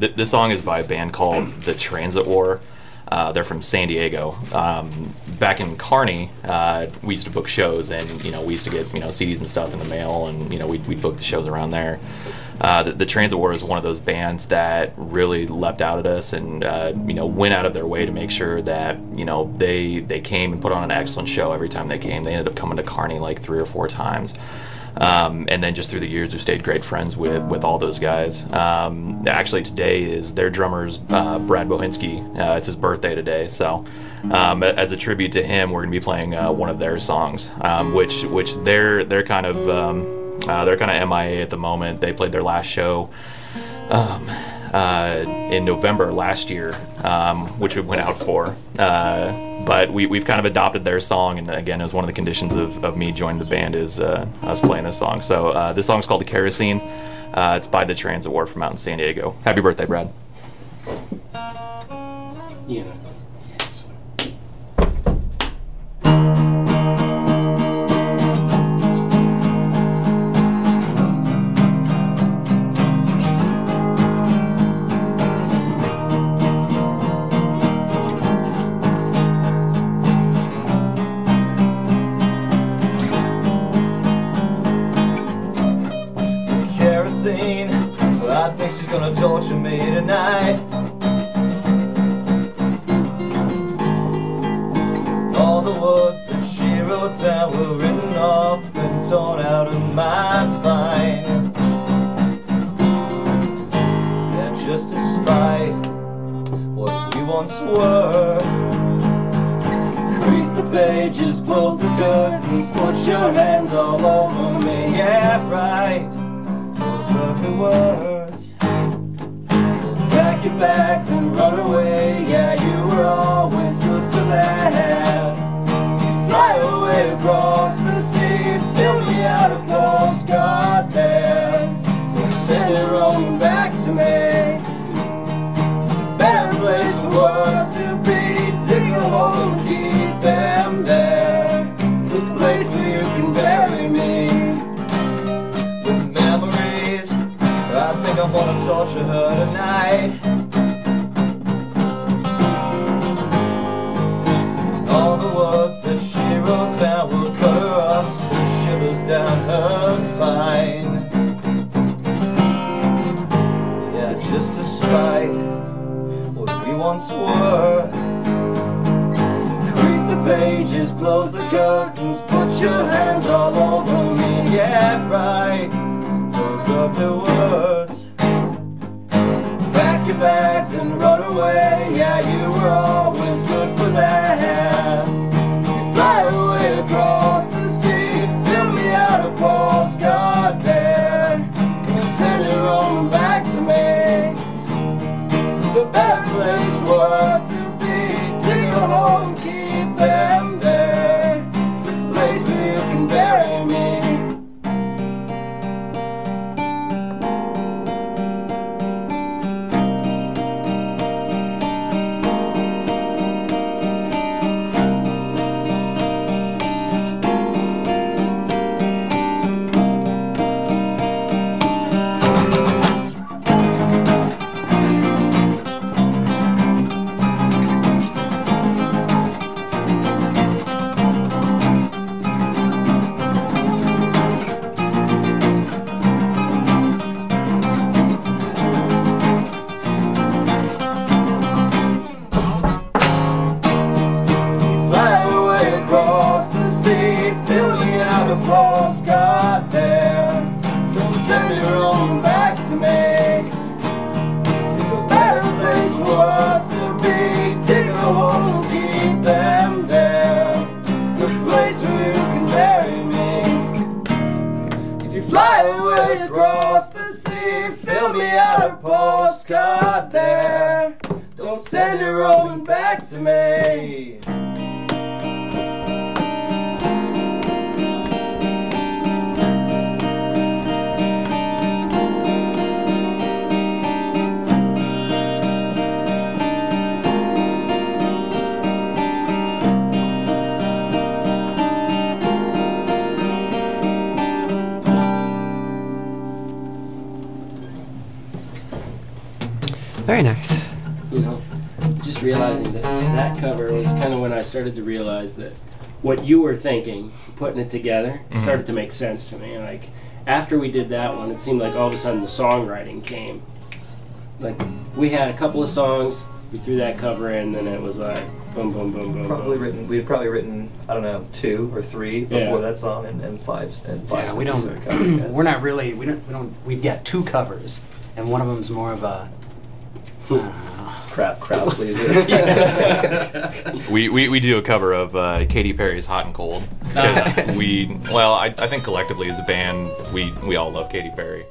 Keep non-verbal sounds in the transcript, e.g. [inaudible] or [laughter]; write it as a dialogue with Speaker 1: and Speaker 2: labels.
Speaker 1: Th- this song is by a band called The Transit War. Uh, they're from San Diego. Um, back in Kearney, uh, we used to book shows, and you know we used to get you know CDs and stuff in the mail, and you know we'd, we'd book the shows around there. Uh, the, the, Transit War is one of those bands that really leapt out at us, and uh, you know went out of their way to make sure that you know they they came and put on an excellent show every time they came. They ended up coming to Kearney like three or four times. Um, and then just through the years, we've stayed great friends with with all those guys. Um, actually, today is their drummer's uh, Brad Bohinski. Uh, it's his birthday today, so um, as a tribute to him, we're going to be playing uh, one of their songs, um, which which they're they're kind of um, uh, they're kind of MIA at the moment. They played their last show. Uh, in November last year, um, which we went out for. Uh, but we, we've kind of adopted their song, and again, it was one of the conditions of, of me joining the band is uh, us playing this song. So uh, this song's called Kerosene." Uh, it's by the Transit War from out in San Diego. Happy birthday, Brad.
Speaker 2: Yeah.
Speaker 3: gonna torture me tonight. All the words that she wrote down were written off and torn out of my spine. They're just a spite what we once were.
Speaker 2: Crease the pages, close the curtains, put your hands all over me,
Speaker 3: yeah right, those are the words
Speaker 2: bags and run away. Yeah, you were always good for that. You fly away across the sea, fill me out a postcard there. Send it rolling back to me. It's a better place for us to be. Dig a hole and keep them there. The place where you can bury me.
Speaker 3: With memories, I think I'm gonna torture her tonight. of our cups and shivers down her spine. Yeah, just despite what we once were.
Speaker 2: Crease the pages, close the curtains, put your hands all over me.
Speaker 3: Yeah, right. Those ugly words.
Speaker 2: Pack your bags and run away. Yeah, you were always good for that. your cross got there. Don't send your own back to me. It's a better place for us to be. Take a hold and keep them there. The place where you can bury me. If you fly away across the sea, fill me out oh, a postcard there. Don't send your own back to me.
Speaker 4: Very nice.
Speaker 2: you know, just realizing that that cover was kind of when I started to realize that what you were thinking, putting it together, Mhm. started to make sense to me. Like after we did that one, it seemed like all of a sudden the songwriting came. Like we had a couple of songs, we threw that cover in, and then it was like boom, boom, boom, boom. Probably boom.
Speaker 3: written. We had probably written. I don't know, two or three before Yeah. that song, and, and five and five. Yeah, we don't. started covering [clears throat] we're not
Speaker 5: really. We don't. We don't. We've got two covers, and one of them's more of a.
Speaker 3: Crap crowd pleaser.
Speaker 1: [laughs] We, we, we do a cover of uh, Katy Perry's "Hot and Cold." we well, I, I think collectively as a band, we we all love Katy Perry.